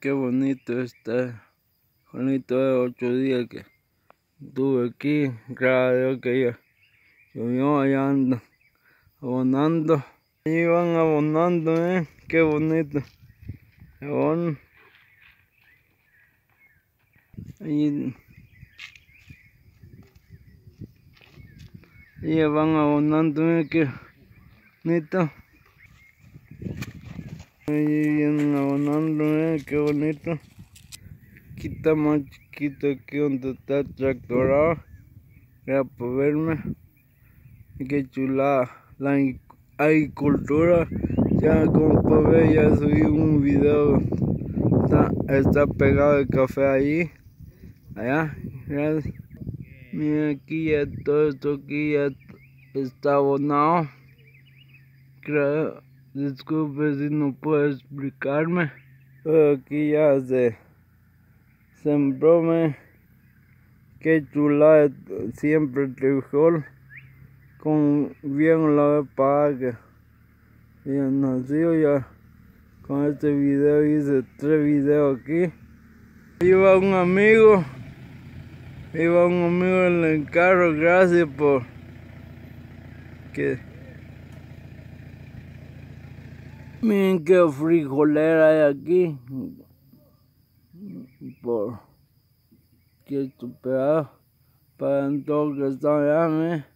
Qué bonito está. Bonito de ocho días que estuve aquí. Gracias que ya llovió allá ando abonando. Ahí van abonando, eh. Qué bonito. Abon. Ahí. Ahí van abonando, eh. Qué bonito. Ahí eh, qué bonito. Está más chiquito aquí donde está el tractorado. Gracias por verme. Y qué chulada. La agricultura. Ya como pueden ver ya subí un video. Está, pegado el café ahí. Allá. Miren aquí ya todo esto aquí ya está abonado. Creo Disculpe si no puedo explicarme. Pero aquí ya se sembró, me. Qué chula siempre frijol. Con bien la que ya nació ya. Con este video hice tres videos aquí. Iba un amigo. Iba un amigo en el carro. Gracias por que Miren qué frijolera hay aquí. Por qué estupendo. Para todo que está allá,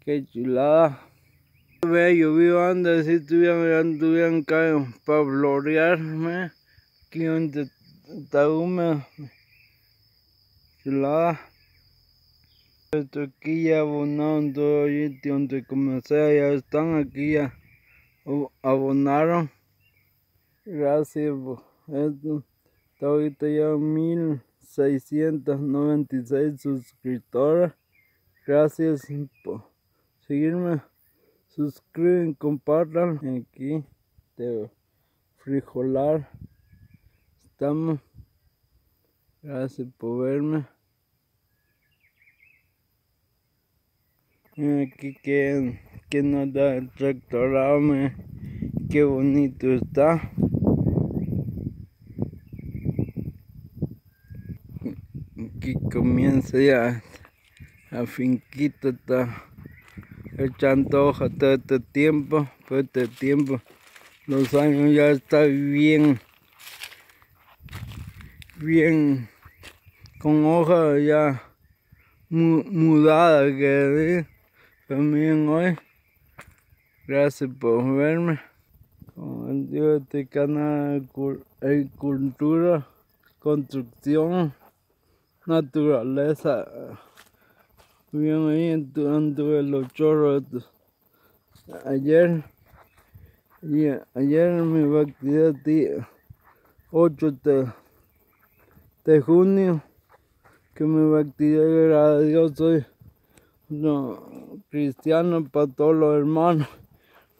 Qué chulada. Yo vivo antes si tuvieran, tuvieran que para florearme. Aquí donde está húmedo. Chulada. Esto aquí ya abonado en todo sitio donde comencé, ya están aquí ya abonaron. Gracias esto. Está ahorita ya 1696 suscriptores. Gracias por seguirme. Suscriben, compartan. Aquí de frijolar. Estamos. Gracias por verme. Aquí que que nos da el tractorado, qué bonito está. Aquí comienza ya la finquita, está echando hoja todo este tiempo, todo este tiempo, los años ya está bien, bien, con hoja ya mudada que también hoy. Gracias por verme. De este canal Agricultura, Construcción, Naturaleza. Bien ahí anduve los chorros ayer. Y ayer mi actividad de 8 de, de junio. Que mi actividad, gracias a Dios, soy no, cristiano para todos los hermanos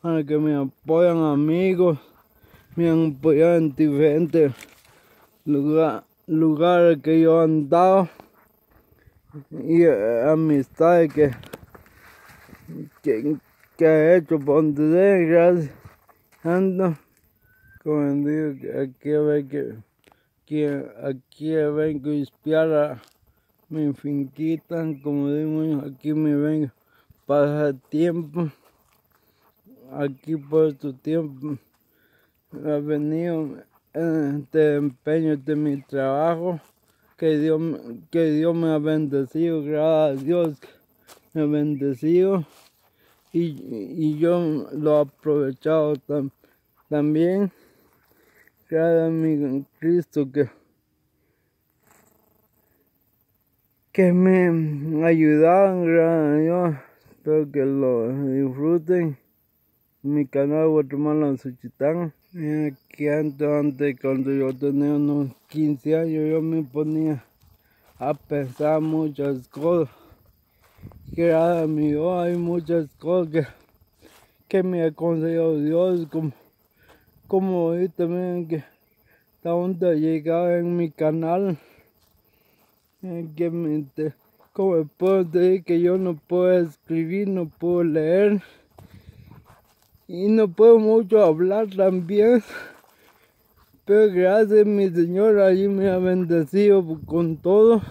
que me apoyan amigos, me han apoyado en diferentes lugares que yo he andado y eh, amistades que, que, he hecho por donde gracias. Ando, como digo, aquí ven que, que aquí vengo a espiar a mi finquita, como digo, aquí me vengo para tiempo aquí por tu tiempo ha venido este empeño de mi trabajo que Dios, que Dios me ha bendecido, gracias a Dios me ha bendecido y, y yo lo he aprovechado también, gracias a mi Cristo que, que me ayudaron, gracias a Dios, espero que lo disfruten mi canal Guatemala Suchitán. Aquí antes, antes, cuando yo tenía unos 15 años, yo me ponía a pensar muchas cosas. Que a mí hay muchas cosas que, que me aconsejó Dios, como, como hoy también que está donde llegado en mi canal. Que me, como puedo decir que yo no puedo escribir, no puedo leer y no puedo mucho hablar también Pero gracias mi Señor, allí me ha bendecido con todo.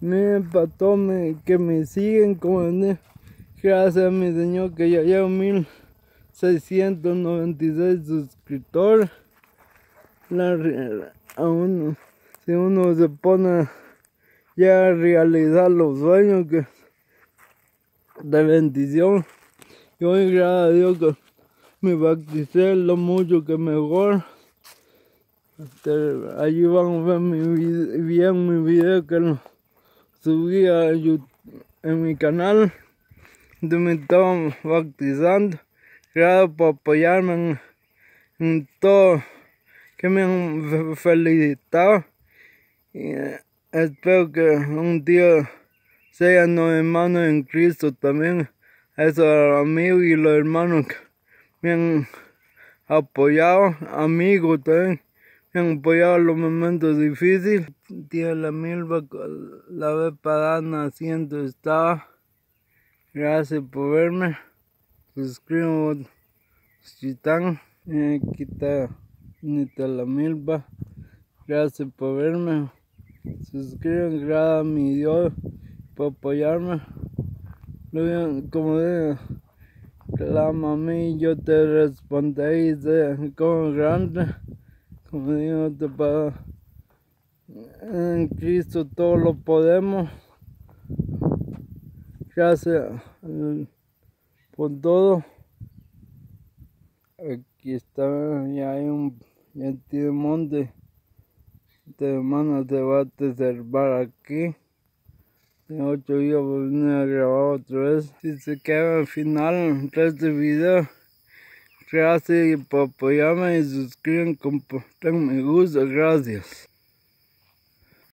Miren para todos que me siguen, como gracias mi Señor que ya llevo 1696 suscriptores. La, a uno, si uno se pone ya a realizar los sueños que de bendición. Y hoy gracias a Dios que me bauticé lo mucho que mejor. Este, allí van a ver mi video, mi video que lo subí en mi canal donde me estaban bautizando. Gracias por apoyarme en, todo que me han felicitado. Y, eh, espero que un día sean los hermanos en Cristo también, a esos amigos y los hermanos que me han apoyado, amigos también me han apoyado en los momentos difíciles. Tía la milva, la vez para naciendo estaba. Gracias por verme. Si están. Aquí está Nita la milva. Gracias por verme. Suscríbanse, gracias a mi Dios por apoyarme. Como digo, clama a mí, yo te responderé con grande como digo, en Cristo todo lo podemos. Gracias por todo. Aquí está, ya hay un, tiene monte de hermanos de va a reservar aquí. En ocho días venir a grabar otra vez. Si se queda al final de este video. Gracias por apoyarme y suscriban, compartan, me gusta, gracias.